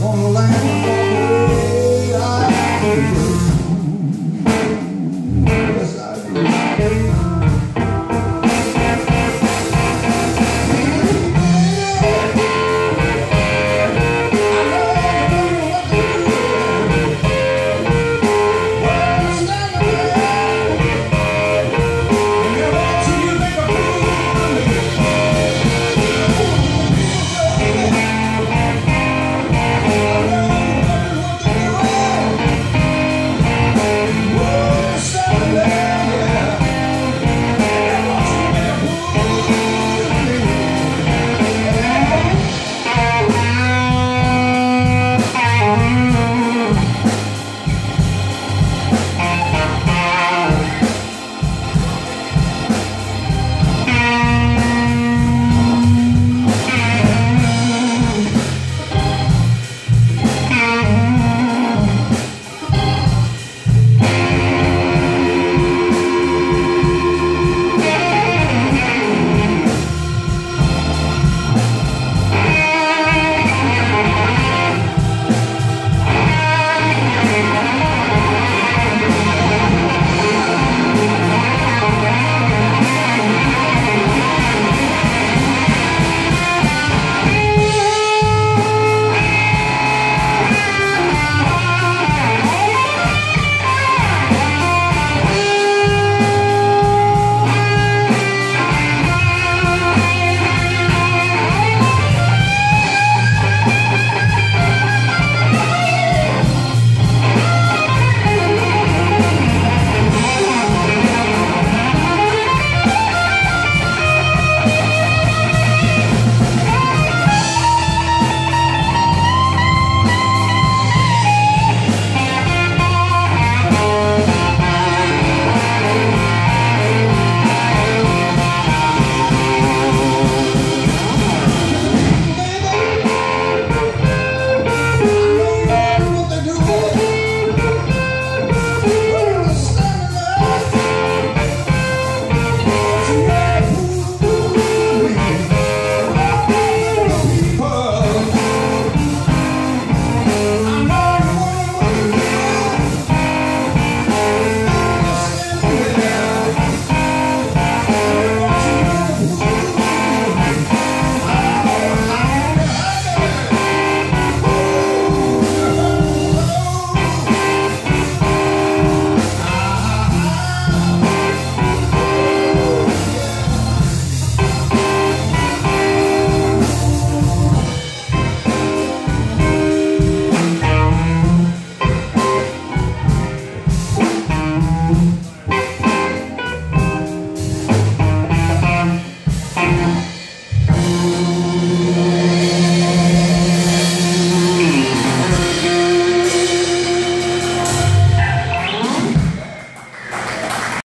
Wanna land.